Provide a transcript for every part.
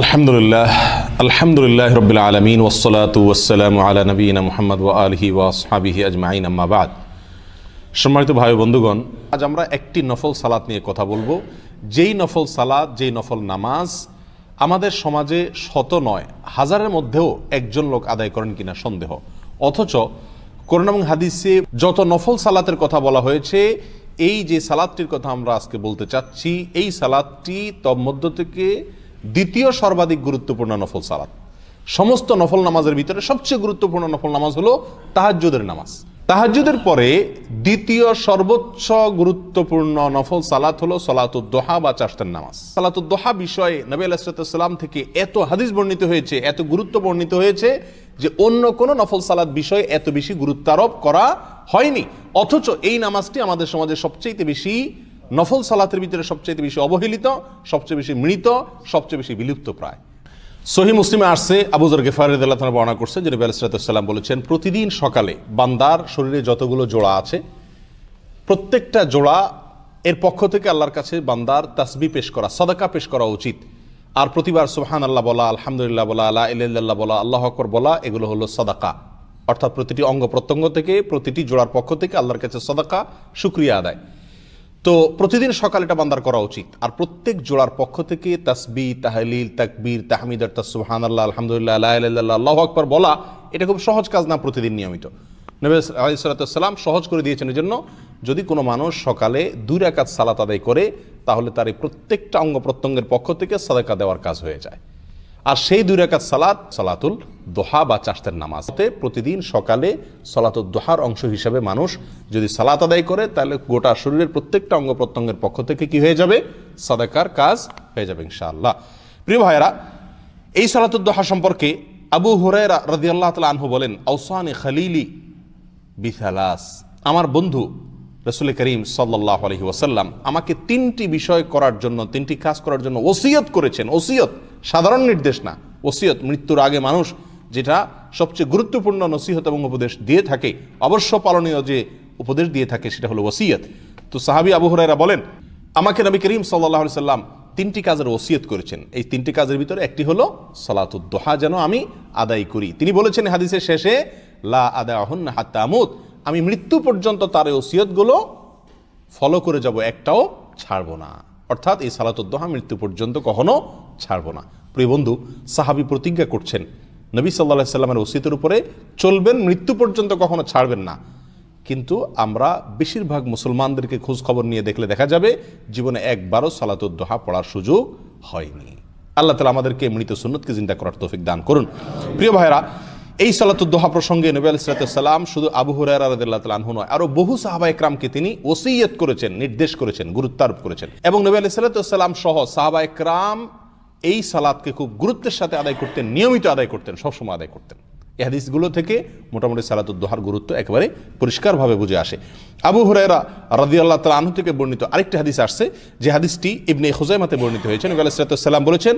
আলহামদুলিল্লাহ আলহামদুলিল্লাহ রবিল আলমিন ওসলাত ওসালাম আলা নবীন মোহাম্মদ ওয়া আলহি ওয়াসহাবিহি আজমাইন আম্মাবাদ সম্মানিত ভাই বন্ধুগণ, আজ আমরা একটি নফল সালাত নিয়ে কথা বলব। যেই নফল সালাত, যেই নফল নামাজ আমাদের সমাজে শত নয়, হাজারের মধ্যেও একজন লোক আদায় করেন কিনা সন্দেহ। অথচ করোনা এবং হাদিসে যত নফল সালাতের কথা বলা হয়েছে, এই যে সালাদটির কথা আমরা আজকে বলতে চাচ্ছি, এই সালাদটি তন্মধ্য থেকে দ্বিতীয় সর্বাধিক গুরুত্বপূর্ণ নফল সালাত সমস্ত নফল নামাজের ভিতরে সবচেয়ে গুরুত্বপূর্ণ নফল নামাজ হলো তাহাজ্জুদের নামাজ। তাহাজ্জুদের পরে দ্বিতীয় সর্বোচ্চ গুরুত্বপূর্ণ নফল সালাত হলো সালাতুদ্দোহা বা চাষতের নামাজ। সালাতুদ্দোহা বিষয়ে নবী আলাইসালাম থেকে এত হাদিস বর্ণিত হয়েছে, এত গুরুত্ব বর্ণিত হয়েছে যে অন্য কোনো নফল সালাত বিষয়ে এত বেশি গুরুত্ব আরোপ করা হয়নি। অথচ এই নামাজটি আমাদের সমাজে সবচেয়ে বেশি নফল সালাতের ভিতরে সবচেয়ে বেশি অবহেলিত, সবচেয়ে বেশি মৃত, সবচেয়ে বেশি বিলুপ্ত প্রায়। সহি মুসলিমে আসছে আবুজর গেফার বর্ণনা করছে যে নবী আলাইসালাম বলেছেন, প্রতিদিন সকালে বান্দার শরীরে যতগুলো জোড়া আছে, প্রত্যেকটা জোড়া এর পক্ষ থেকে আল্লাহর কাছে বান্দার তাসবি পেশ করা, সদাকা পেশ করা উচিত। আর প্রতিবার সুহান আল্লাহ বলা, আলহামদুলিল্লাহ বলা আল্লাহ ইল্লাহ বলা, আল্লাহ আকর বলা, এগুলো হলো সদাকা। অর্থাৎ প্রতিটি অঙ্গ প্রত্যঙ্গ থেকে প্রতিটি জোড়ার পক্ষ থেকে আল্লাহর কাছে সদাকা সুক্রিয়া আদায়। তো প্রতিদিন সকাল এটা বান্দার করা উচিত। আর প্রত্যেক জোড়ার পক্ষ থেকে তাসবি, তাহলিল, তাকবীর তাহমিদ অর্থাৎ সুহান আল্লাহ আলহামদুলিল্লাহ আল্লাহ আল্লাহ আকবর বলা, এটা খুব সহজ কাজ না প্রতিদিন নিয়মিত। নবী আলাইসালাম সহজ করে দিয়েছেন এই জন্য যদি কোনো মানুষ সকালে দুই রাকাত সালাত আদায় করে, তাহলে তার এই প্রত্যেকটা অঙ্গ প্রত্যঙ্গের পক্ষ থেকে সাদাকা দেওয়ার কাজ হয়ে যায়। আর সেই দুই রাকাত সালাত, সালাতুল দোহা বা চাষতের নামাজতে প্রতিদিন সকালে সালাতুল দোহার অংশ হিসাবে মানুষ যদি সালাত আদায় করে, তাহলে গোটা শরীরের প্রত্যেকটা অঙ্গ প্রত্যঙ্গের পক্ষ থেকে কি হয়ে যাবে? সাদাকার কাজ হয়ে যাবে ইনশাআল্লাহ। প্রিয় ভাইয়েরা, এই সালাতুল দোহা সম্পর্কে আবু হুরায়রা আল্লাহ তালা আনহু বলেন আউসানে খালিলি বিথালাস আমার বন্ধু রসুল করিম সাল্লাহ আলহি ওসাল্লাম আমাকে তিনটি বিষয় করার জন্য, তিনটি কাজ করার জন্য ওসিয়ত করেছেন, ওসিয়ত। সাধারণ নির্দেশ না। ওসিয়ত মৃত্যুর আগে মানুষ যেটা সবচেয়ে গুরুত্বপূর্ণ নসিহত এবং উপদেশ দিয়ে থাকে, অবশ্য পালনীয় যে উপদেশ দিয়ে থাকে সেটা হলো ওসিয়ত। তো সাহাবি আবু হরাইরা বলেন, আমাকে নবী করিম সাল্লাহ সাল্লাম তিনটি কাজের ওসিয়ত করেছেন। এই তিনটি কাজের ভিতরে একটি হলো সালাতুদ্দোহা, যেন আমি আদায় করি। তিনি বলেছেন হাদিসের শেষে, লা আদা আহন হাত্তামুদ আমি মৃত্যু পর্যন্ত তার ওসিয়তগুলো ফলো করে যাব, একটাও ছাড়বো না। অর্থাৎ এই সালাতুদ্দোহা মৃত্যু পর্যন্ত কখনো ছাড়ব না। প্রিয় বন্ধু, সাহাবি প্রতিজ্ঞা করছেন, নবী সাল্লাহ সাল্লামের ওসিয়তের উপরে চলবেন, মৃত্যু পর্যন্ত কখনো ছাড়বেন না। কিন্তু আমরা বেশিরভাগ মুসলমানদেরকে খোঁজ খবর নিয়ে দেখলে দেখা যাবে, জীবনে একবারও সালাতুদ্দোহা পড়ার সুযোগ হয়নি। আল্লাহ তালা আমাদেরকে মৃত সুন্নতকে চিন্তা করার তৌফিক দান করুন। প্রিয় ভাইরা এই সালাতুদ্দোহা প্রসঙ্গে নবী আলাইসালাম শুধু আবু তালাহু নয় আরও বহু সাহাবা একরামকে তিনি ওসিয়ত করেছেন, নির্দেশ করেছেন, গুরুত্বারোপ করেছেন। এবং নবী আলাইসাল্লাম সহ সাহাবা একরাম এই সালাদকে খুব গুরুত্বের সাথে আদায় করতেন, নিয়মিত আদায় করতেন, সবসময় আদায় করতেন। এই হাদিসগুলো থেকে মোটামুটি সালাতুদ্দোহার গুরুত্ব একেবারে পরিষ্কারভাবে বুঝে আসে। আবু হুরায়রা রাদি আল্লাহ তালা আনহু থেকে বর্ণিত আরেকটি হাদিস আসছে, যে হাদিসটি ইবনে খুজাইমাতে বর্ণিত হয়েছে। নবী আলাইসালাম বলেছেন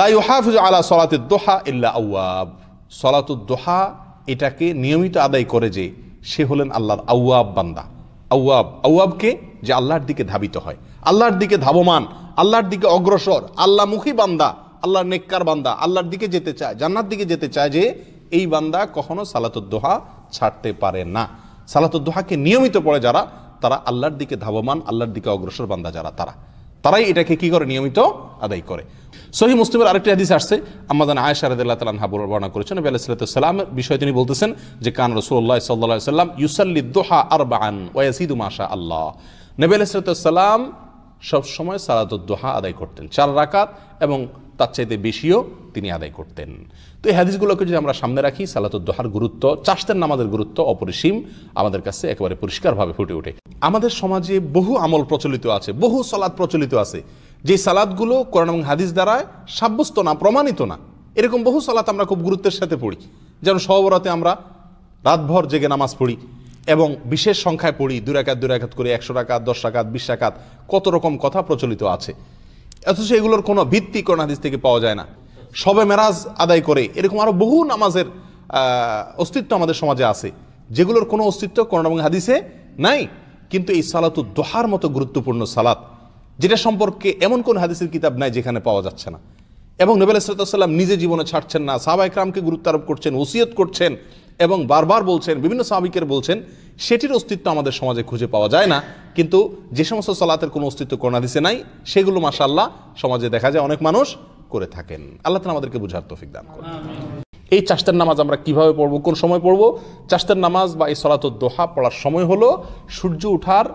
লাইহাফিজ আলা সলাতুদ্দোহা ইল্লা আউয়াব সলাতুদ্দোহা এটাকে নিয়মিত আদায় করে যে সে হলেন আল্লাহর আউয়াব বান্দা। আউয়াব, আউয়াবকে যে আল্লাহর দিকে ধাবিত হয়। আল্লাহর দিকে ধাবমান, আল্লাহর দিকে অগ্রসর, আল্লাহমুখী বান্দা, আল্লাহর নেককার বান্দা, আল্লাহর দিকে যেতে চায় জান্নার দিকে যেতে চায় যে এই বান্দা কখনো সালাতুদ্দোহা ছাড়তে পারে না। সালাতুদ্দোহাকে নিয়মিত পড়ে যারা, তারা আল্লাহর দিকে ধাবমান, আল্লাহর দিকে অগ্রসর বান্দা যারা, তারা। তারাই এটাকে কি করে? নিয়মিত আদায় করে। সহি মুসলিমের আরেকটি হাদিস আসছে আমাদান আয়সা রাদিল্লাহ তালাহা বর্ণনা করেছেন, নবী আলাইসালামের বিষয়ে তিনি বলতেছেন যে, কান রসুল্লাহ সাল্লাহ সাল্লাম ইউসাল্লি দোহা আর বান ওয়াসিদু মাশা আল্লাহ নবী আলাইসালাম সবসময় সালাতুদ্দোহা আদায় করতেন। চার রাকাত এবং তার চাইতে বেশিও তিনি আদায় করতেন। তো এই হাদিসগুলোকে যদি আমরা সামনে রাখি সালাতুদ্দোহার গুরুত্ব চাষতের নামাজের গুরুত্ব অপরিসীম, আমাদের কাছে একেবারে পরিষ্কারভাবে ফুটে ওঠে। আমাদের সমাজে বহু আমল প্রচলিত আছে, বহু সালাদ প্রচলিত আছে। যে সালাদগুলো কোরআন এবং হাদিস দ্বারা সাব্যস্ত না, প্রমাণিত না, এরকম বহু সালাত আমরা খুব গুরুত্বের সাথে পড়ি। যেমন সহবরাতে আমরা রাতভর জেগে নামাজ পড়ি এবং বিশেষ সংখ্যায় পড়ি দুই রাকাত দুই রাকাত করে, একশো টাকাত দশ টাকাত বিশ টাকাত কত রকম কথা প্রচলিত আছে। অথচ এগুলোর কোনো ভিত্তি কোন হাদিস থেকে পাওয়া যায় না। সবে মেরাজ আদায় করে এরকম আরও বহু নামাজের অস্তিত্ব আমাদের সমাজে আছে। যেগুলোর কোনো অস্তিত্ব কোরআন এবং হাদিসে নাই। কিন্তু এই সালাতু দোহার মতো গুরুত্বপূর্ণ সালাত, যেটা সম্পর্কে এমন কোন হাদিসের কিতাব নাই যেখানে পাওয়া যাচ্ছে না। এবং নবেল ইসরাতাম নিজে জীবনে ছাড়ছেন না। সাহাবা একরামকে গুরুত্ব আরোপ করছেন, ওসিয়ত করছেন। এবং বারবার বলছেন বিভিন্ন সাহাবিকের বলছেন সেটির অস্তিত্ব আমাদের সমাজে খুঁজে পাওয়া যায় না। কিন্তু যে সমস্ত সালাতের কোনো অস্তিত্ব করোনা দিছে নাই সেগুলো মাসাল্লাহ সমাজে দেখা যায় অনেক মানুষ করে থাকেন। আল্লাহ তালা আমাদেরকে বুঝার তৌফিক দান করেন। এই চাষতের নামাজ আমরা কীভাবে পড়ব কোন সময় পড়ব? চাষতের নামাজ বা এই সলাত দোহা পড়ার সময় হলো সূর্য ওঠার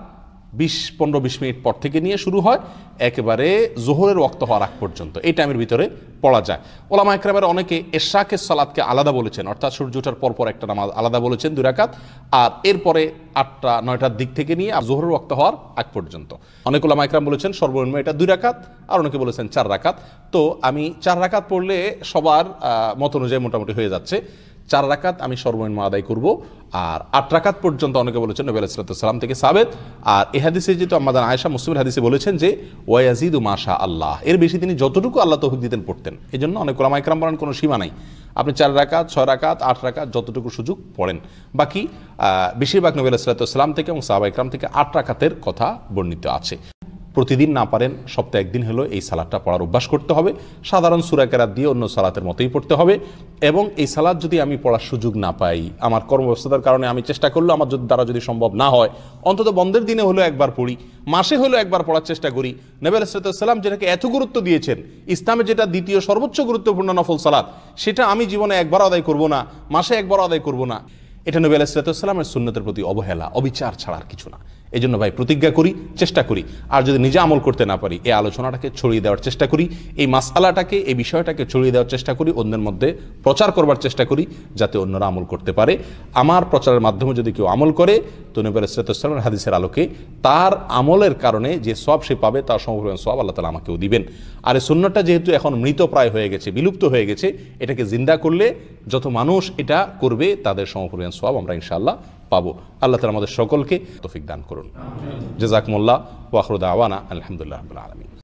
বিশ, পনেরো, বিশ মিনিট পর থেকে নিয়ে শুরু হয় একেবারে জোহরের ওক্ত হওয়ার আগ পর্যন্ত। এই টাইমের ভিতরে পড়া যায়। ওলামা একরামের অনেকে এশাকের সালাদকে আলাদা বলেছেন, অর্থাৎ সূর্য ওঠার পরপর একটা নামাজ আলাদা বলেছেন দুই রাকাত, আর এরপরে আটটা, নয়টার দিক থেকে নিয়ে আর জোহরের ওক্ত হওয়ার আগ পর্যন্ত। অনেক ওলামা একরাম বলেছেন, সর্বনিম্ন এটা দুই রাকাত, আর অনেকে বলেছেন চার রাকাত। তো আমি চার রাকাত পড়লে সবার মত অনুযায়ী মোটামুটি হয়ে যাচ্ছে। চার রাকাত আমি সর্বনিম্ন আদায় করব। আর আট রাকাত পর্যন্ত অনেকে বলেছেন নবী আলাইসালাম থেকে সাবেত। আর এ হাদিসে যেহেতু আমাদের আয়সা মুসলিমের হাদিসে বলেছেন যে ওয়াজিদু মাশা আল্লাহ এর বেশি তিনি যতটুকু আল্লাহ তৌফিক দিতেন পড়তেন। এই জন্য অনেক ওলামা একরাম বলেন কোনো সীমা নাই। আপনি চার রাকাত, ছয় রাকাত, আট রাকাত যতটুকু সুযোগ পড়েন। বাকি বেশিরভাগ নবী আলাইসালাম থেকে এবং সাহাবা একরাম থেকে আট রাকাতের কথা বর্ণিত আছে। প্রতিদিন না পারেন, সপ্তাহে একদিন হলো এই সালাদটা পড়ার অভ্যাস করতে হবে। সাধারণ সুরাকেরাত দিয়ে অন্য সালাতের মতোই পড়তে হবে এবং এই সালাদ যদি আমি পড়ার সুযোগ না পাই, আমার কর্মব্যস্ততার কারণে আমি চেষ্টা করলেও আমার যদি- দ্বারা যদি সম্ভব না হয়, অন্তত বন্ধের দিনে হলো একবার পড়ি, মাসে হলো একবার পড়ার চেষ্টা করি। নবী আলাইসালাম যেটাকে এত গুরুত্ব দিয়েছেন, ইসলামে যেটা দ্বিতীয় সর্বোচ্চ গুরুত্বপূর্ণ নফল সালাদ, সেটা আমি জীবনে একবার আদায় করব না, মাসে একবার আদায় করব না। এটা নবী আলাইসালামের সুন্নতের প্রতি অবহেলা, অবিচার ছাড়া আর কিছু না। এই জন্য ভাই প্রতিজ্ঞা করি, চেষ্টা করি। আর যদি নিজে আমল করতে না পারি, এই আলোচনাটাকে ছড়িয়ে দেওয়ার চেষ্টা করি, এই মাসালাটাকে এই বিষয়টাকে ছড়িয়ে দেওয়ার চেষ্টা করি, অন্যের মধ্যে প্রচার করবার চেষ্টা করি, যাতে অন্যরা আমল করতে পারে। আমার প্রচারের মাধ্যমে যদি কেউ আমল করে, তো নবী আলাইসালামের হাদিসের আলোকে তার আমলের কারণে যে সব সে পাবে, তার সমপরিমাণ সব আল্লাহ তালা আমাকেও দিবেন। আর এই সুন্নতটা যেহেতু এখন মৃতপ্রায় হয়ে গেছে, বিলুপ্ত হয়ে গেছে, এটাকে জিন্দা করলে যত মানুষ এটা করবে, তাদের সমপরিমাণ সব আমরা ইনশাআল্লাহ পাবো। আল্লাহ তালা আমাদের সকলকে তৌফিক দান করুন। জেজাকমুল্লাহ ওয়াখরুদ আওয়ানা আলহামদুলিল্লাহ আলমিন।